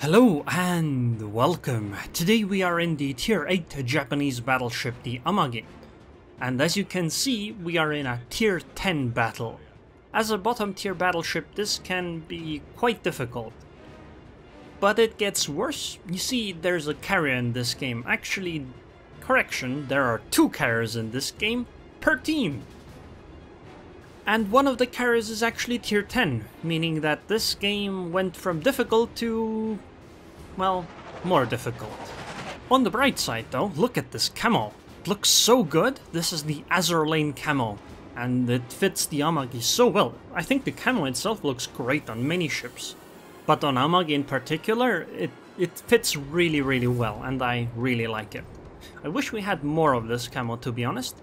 Hello and welcome. Today we are in the tier 8 Japanese battleship, the Amagi. And as you can see, we are in a tier 10 battle. As a bottom tier battleship, this can be quite difficult. But it gets worse. You see, there's a carrier in this game. Actually, correction, there are two carriers in this game per team. And one of the carriers is actually tier 10, meaning that this game went from difficult to well, more difficult. On the bright side though, look at this camo. It looks so good. This is the Azur Lane camo, and it fits the Amagi so well. I think the camo itself looks great on many ships, but on Amagi in particular, it, it fits really really well, and I really like it. I wish we had more of this camo to be honest,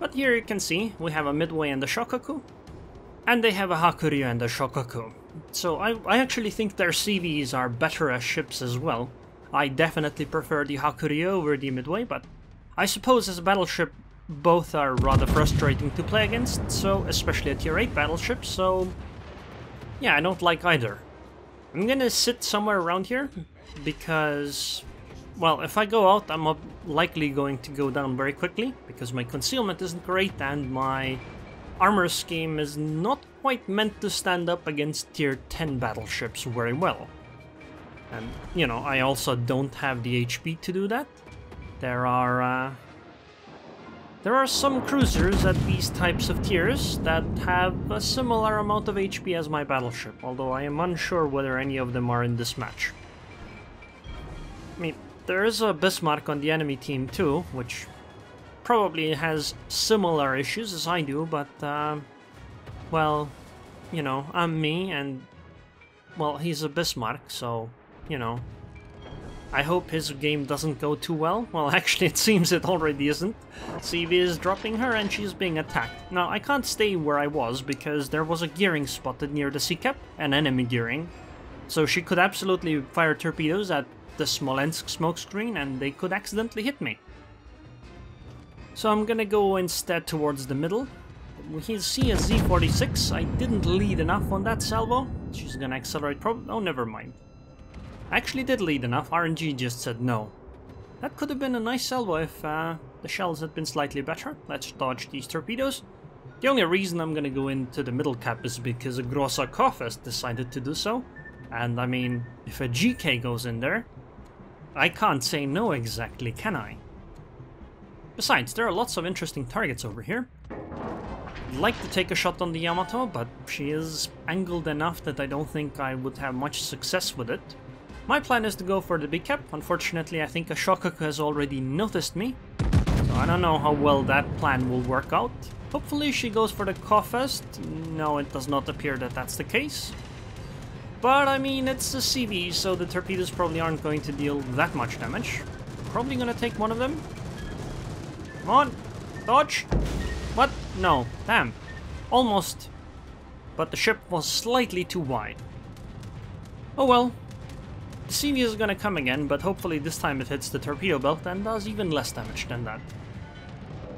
but here you can see we have a Midway and a Shokaku, and they have a Hakuryu and a Shokaku. So I, I actually think their CVs are better as ships as well. I definitely prefer the Hakuryu over the Midway, but I suppose as a battleship both are rather frustrating to play against, so especially a tier 8 battleship, so yeah, I don't like either. I'm gonna sit somewhere around here, because, well, if I go out, I'm likely going to go down very quickly, because my concealment isn't great and my armor scheme is not quite meant to stand up against tier 10 battleships very well. And, you know, I also don't have the HP to do that. There are, uh, There are some cruisers at these types of tiers that have a similar amount of HP as my battleship, although I am unsure whether any of them are in this match. I mean, there is a Bismarck on the enemy team too, which probably has similar issues as I do, but, uh, well, you know, I'm me, and, well, he's a Bismarck, so, you know, I hope his game doesn't go too well. Well, actually, it seems it already isn't. CV is dropping her and she's being attacked. Now, I can't stay where I was because there was a gearing spotted near the sea cap, an enemy gearing. So she could absolutely fire torpedoes at the Smolensk smokescreen and they could accidentally hit me. So I'm gonna go instead towards the middle. We can see a Z46. I didn't lead enough on that salvo. She's gonna accelerate prob- oh never mind. I actually did lead enough, RNG just said no. That could have been a nice salvo if uh, the shells had been slightly better. Let's dodge these torpedoes. The only reason I'm gonna go into the middle cap is because a Grosser Kurfürst decided to do so. And I mean, if a GK goes in there, I can't say no exactly, can I? Besides, there are lots of interesting targets over here. I'd like to take a shot on the Yamato, but she is angled enough that I don't think I would have much success with it. My plan is to go for the big cap. Unfortunately, I think a Shokaku has already noticed me, so I don't know how well that plan will work out. Hopefully she goes for the Kurfürst. No, it does not appear that that's the case. But I mean, it's a CV, so the torpedoes probably aren't going to deal that much damage. Probably gonna take one of them. Come on! Dodge! What? No. Damn. Almost. But the ship was slightly too wide. Oh well. The CV is gonna come again, but hopefully this time it hits the torpedo belt and does even less damage than that.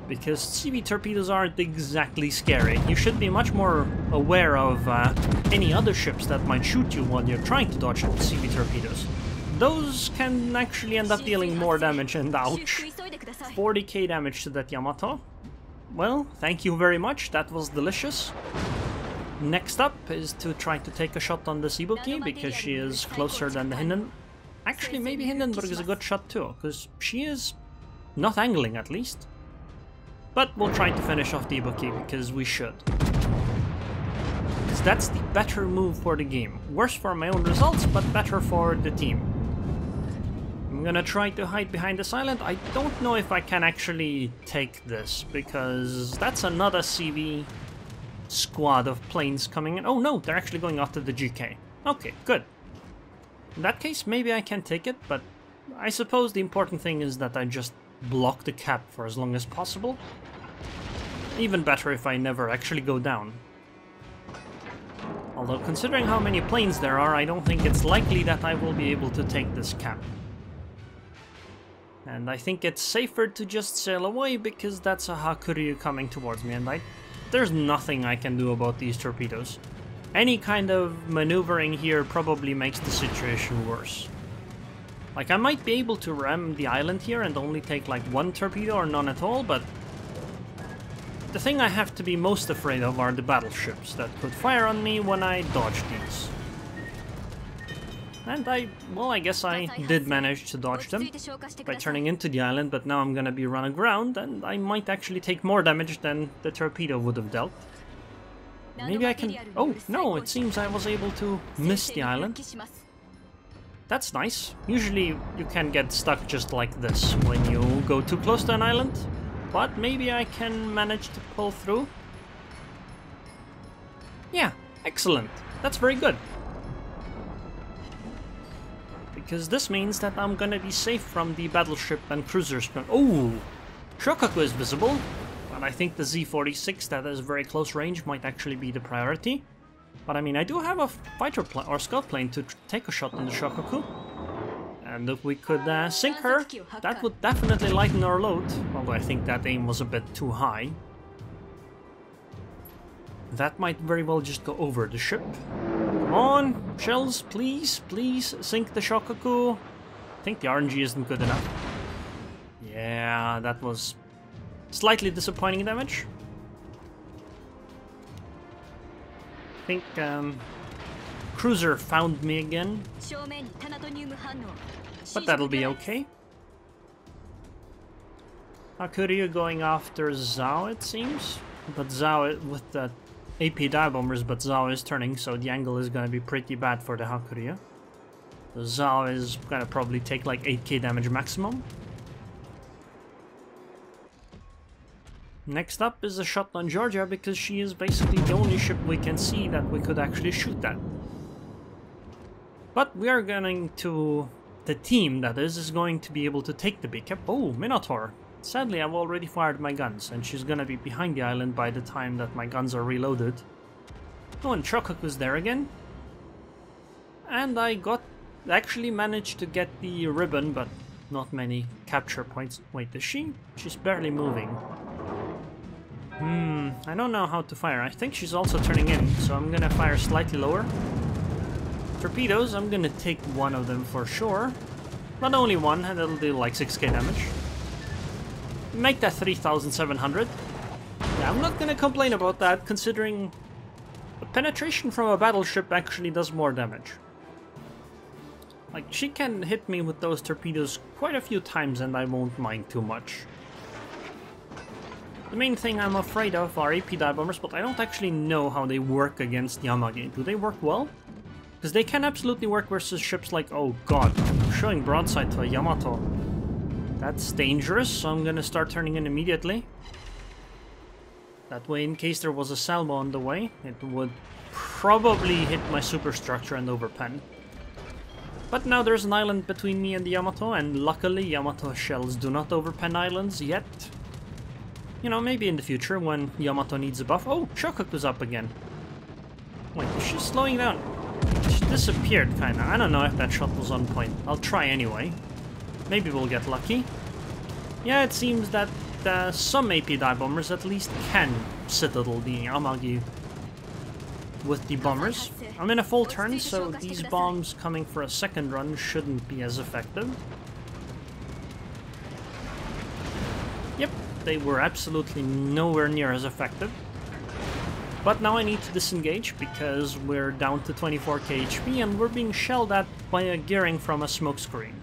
Because CV torpedoes aren't exactly scary. You should be much more aware of uh, any other ships that might shoot you while you're trying to dodge CV torpedoes. Those can actually end up dealing more damage and ouch. 40k damage to that Yamato. Well, thank you very much, that was delicious. Next up is to try to take a shot on the Ibuki, because she is closer than the Hinden... Actually, maybe Hindenburg is a good shot too, because she is not angling at least. But we'll try to finish off the Ibuki, because we should. Because that's the better move for the game. Worse for my own results, but better for the team. I'm gonna try to hide behind this island. I don't know if I can actually take this, because that's another CV squad of planes coming in. Oh no, they're actually going after the GK. Okay, good. In that case, maybe I can take it, but I suppose the important thing is that I just block the cap for as long as possible. Even better if I never actually go down. Although, considering how many planes there are, I don't think it's likely that I will be able to take this cap. And I think it's safer to just sail away because that's a Hakuryu coming towards me and I, there's nothing I can do about these torpedoes. Any kind of maneuvering here probably makes the situation worse. Like, I might be able to ram the island here and only take like one torpedo or none at all, but the thing I have to be most afraid of are the battleships that could fire on me when I dodge these. And I, well, I guess I did manage to dodge them by turning into the island, but now I'm gonna be run aground, and I might actually take more damage than the torpedo would have dealt. Maybe I can... Oh, no, it seems I was able to miss the island. That's nice. Usually you can get stuck just like this when you go too close to an island, but maybe I can manage to pull through. Yeah, excellent. That's very good because this means that I'm gonna be safe from the battleship and cruisers. Oh! Shokaku is visible, but I think the Z-46 that is very close range might actually be the priority. But I mean, I do have a fighter plane or scout plane to take a shot on the Shokaku. And if we could uh, sink her, that would definitely lighten our load. Although I think that aim was a bit too high. That might very well just go over the ship. Come on, shells, please, please, sink the Shokaku. I think the RNG isn't good enough. Yeah, that was slightly disappointing damage. Think um, Cruiser found me again. But that'll be okay. Hakuryu going after Zhao, it seems. But Zhao, with that AP dive bombers, but Zhao is turning, so the angle is gonna be pretty bad for the Hakuryu. The Zhao is gonna probably take like 8k damage maximum. Next up is a shot on Georgia because she is basically the only ship we can see that we could actually shoot at. But we are going to... The team, that is, is going to be able to take the big cap. Oh, Minotaur. Sadly, I've already fired my guns, and she's gonna be behind the island by the time that my guns are reloaded. Oh, and Shokaku was there again. And I got... actually managed to get the ribbon, but not many capture points. Wait, is she? She's barely moving. Hmm, I don't know how to fire. I think she's also turning in, so I'm gonna fire slightly lower. Torpedoes, I'm gonna take one of them for sure. Not only one, and it'll do like 6k damage make that 3,700. Yeah, I'm not gonna complain about that, considering the penetration from a battleship actually does more damage. Like, she can hit me with those torpedoes quite a few times and I won't mind too much. The main thing I'm afraid of are AP dive bombers, but I don't actually know how they work against Yamagi. Do they work well? Because they can absolutely work versus ships like, oh god, showing broadside to a Yamato. That's dangerous, so I'm gonna start turning in immediately. That way, in case there was a salvo on the way, it would probably hit my superstructure and overpen. But now there's an island between me and the Yamato, and luckily Yamato shells do not overpen islands yet. You know, maybe in the future when Yamato needs a buff. Oh, Shokaku's up again. Wait, is she slowing down? She disappeared, kinda. I don't know if that shot was on point. I'll try anyway. Maybe we'll get lucky. Yeah, it seems that uh, some AP dive bombers at least can citadel the Amagi with the bombers. I'm in a full turn, so these bombs coming for a second run shouldn't be as effective. They were absolutely nowhere near as effective. But now I need to disengage because we're down to 24k HP and we're being shelled at by a gearing from a smokescreen.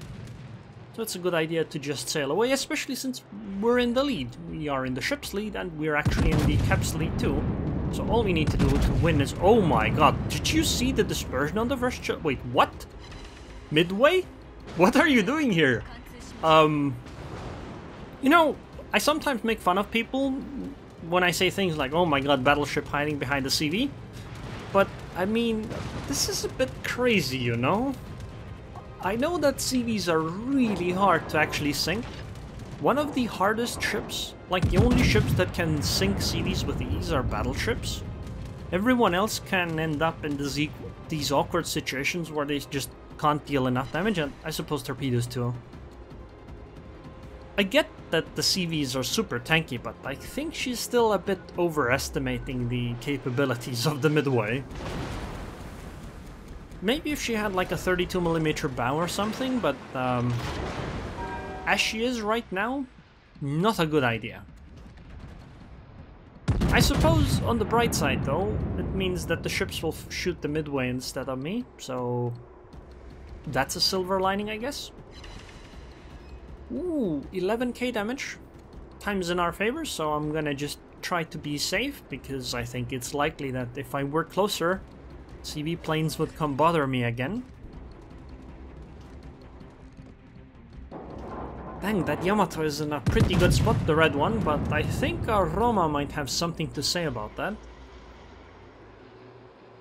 So it's a good idea to just sail away, especially since we're in the lead. We are in the ship's lead and we're actually in the cap's lead too. So all we need to do to win is... Oh my god, did you see the dispersion on the first ship? Wait, what? Midway? What are you doing here? Um... You know, I sometimes make fun of people when I say things like, oh my god, battleship hiding behind the CV. But, I mean, this is a bit crazy, you know? I know that CVs are really hard to actually sink. One of the hardest ships, like the only ships that can sink CVs with ease are battleships. Everyone else can end up in these, these awkward situations where they just can't deal enough damage, and I suppose torpedoes too. I get that the CVs are super tanky, but I think she's still a bit overestimating the capabilities of the Midway. Maybe if she had like a 32 millimeter bow or something, but um, as she is right now, not a good idea. I suppose on the bright side though, it means that the ships will shoot the midway instead of me, so that's a silver lining I guess. Ooh, 11k damage. Time's in our favor, so I'm gonna just try to be safe, because I think it's likely that if I were closer, CV planes would come bother me again. Dang, that Yamato is in a pretty good spot, the red one, but I think our Roma might have something to say about that.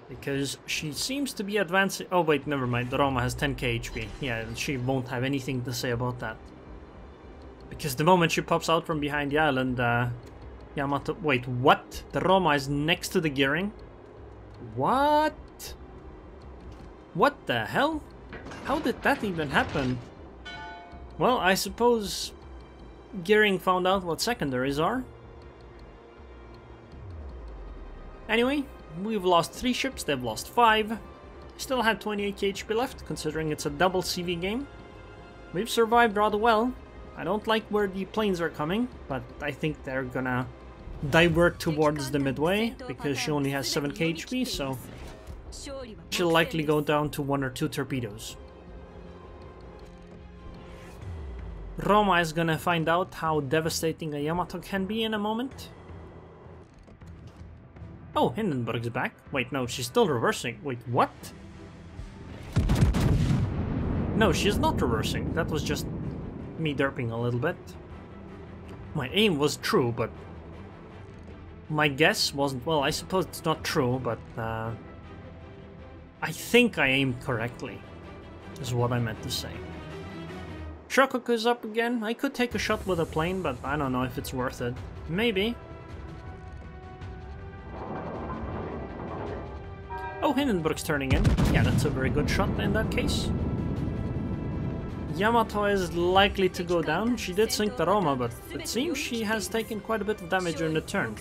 Because she seems to be advancing... Oh wait, never mind, the Roma has 10k HP. Yeah, she won't have anything to say about that. Because the moment she pops out from behind the island, uh, Yamato... Wait, what? The Roma is next to the gearing? What? What the hell? How did that even happen? Well, I suppose Gearing found out what secondaries are. Anyway, we've lost 3 ships, they've lost 5. Still have 28 HP left, considering it's a double CV game. We've survived rather well. I don't like where the planes are coming, but I think they're gonna divert towards the midway, because she only has 7k HP, so she'll likely go down to 1 or 2 torpedoes. Roma is gonna find out how devastating a Yamato can be in a moment. Oh, Hindenburg's back. Wait, no, she's still reversing. Wait, what? No, she's not reversing. That was just me derping a little bit. My aim was true, but... My guess wasn't... Well, I suppose it's not true, but... Uh, I think I aimed correctly, is what I meant to say. Shokaku is up again. I could take a shot with a plane, but I don't know if it's worth it. Maybe. Oh, Hindenburg's turning in. Yeah, that's a very good shot in that case. Yamato is likely to go down. She did sink the Roma, but it seems she has taken quite a bit of damage during the turn.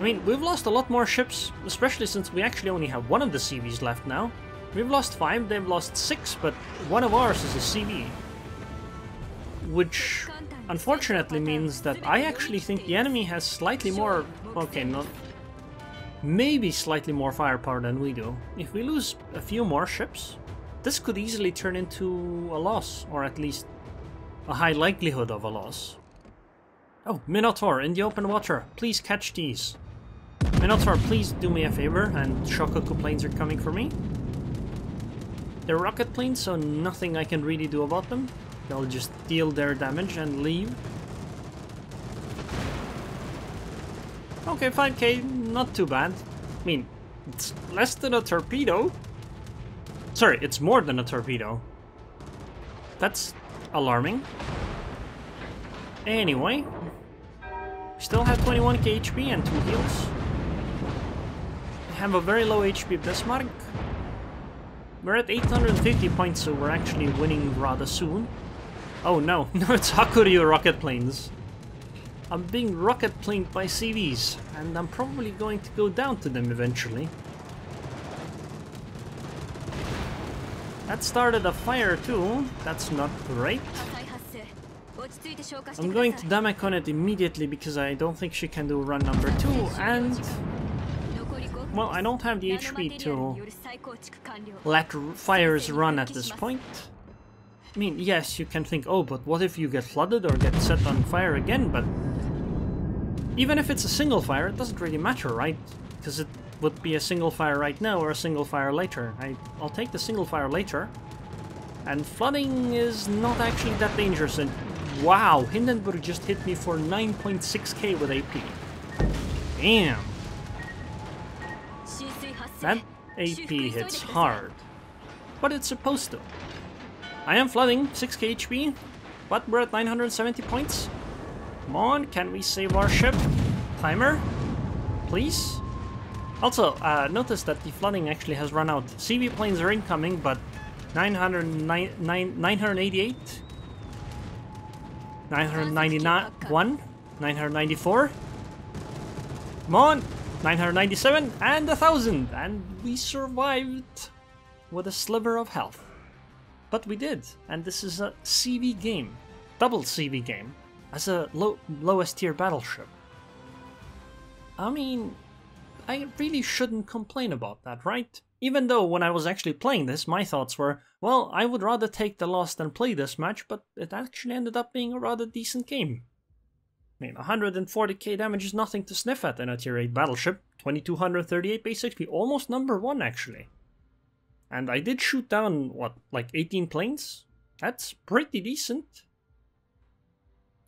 I mean, we've lost a lot more ships, especially since we actually only have one of the CVs left now. We've lost five, they've lost six, but one of ours is a CV which unfortunately means that I actually think the enemy has slightly more, okay, not, maybe slightly more firepower than we do. If we lose a few more ships, this could easily turn into a loss, or at least a high likelihood of a loss. Oh, Minotaur in the open water, please catch these. Minotaur, please do me a favor, and Shokaku planes are coming for me. They're rocket planes, so nothing I can really do about them. They'll just deal their damage and leave. Okay, 5k, not too bad. I mean, it's less than a torpedo. Sorry, it's more than a torpedo. That's alarming. Anyway, still have 21k HP and 2 heals. I have a very low HP Bismarck. We're at 850 points, so we're actually winning rather soon. Oh no, no it's Hakuryu rocket planes. I'm being rocket planed by CVs, and I'm probably going to go down to them eventually. That started a fire too, that's not great. I'm going to damage on it immediately because I don't think she can do run number two, and... Well, I don't have the HP to let fires run at this point. I mean, yes, you can think, oh, but what if you get flooded or get set on fire again, but... Even if it's a single fire, it doesn't really matter, right? Because it would be a single fire right now or a single fire later. I, I'll take the single fire later. And flooding is not actually that dangerous, and wow, Hindenburg just hit me for 9.6k with AP. Damn! That AP hits hard. But it's supposed to. I am flooding, 6k HP, but we're at 970 points. Come on, can we save our ship? Timer, please? Also, uh, notice that the flooding actually has run out. CV planes are incoming, but 909, 988, 991, 994. Come on, 997 and 1000, and we survived. with a sliver of health. But we did, and this is a CV game, double CV game, as a low, lowest tier battleship. I mean, I really shouldn't complain about that, right? Even though when I was actually playing this, my thoughts were, well, I would rather take the loss than play this match, but it actually ended up being a rather decent game. I mean, 140k damage is nothing to sniff at in a tier 8 battleship. 2238 basically, almost number 1 actually. And I did shoot down, what, like 18 planes? That's pretty decent.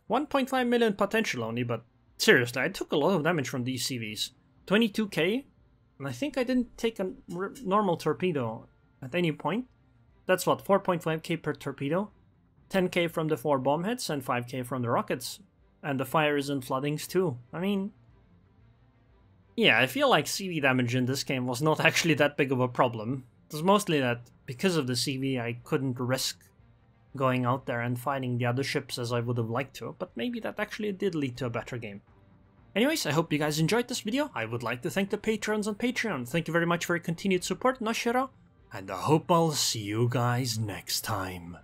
1.5 million potential only, but seriously, I took a lot of damage from these CVs. 22k, and I think I didn't take a normal torpedo at any point. That's what, 4.5k per torpedo? 10k from the 4 bomb hits and 5k from the rockets. And the fires and floodings too. I mean... Yeah, I feel like CV damage in this game was not actually that big of a problem. It was mostly that because of the CV I couldn't risk going out there and fighting the other ships as I would have liked to, but maybe that actually did lead to a better game. Anyways, I hope you guys enjoyed this video. I would like to thank the patrons on Patreon. Thank you very much for your continued support, Noshiro, and I hope I'll see you guys next time.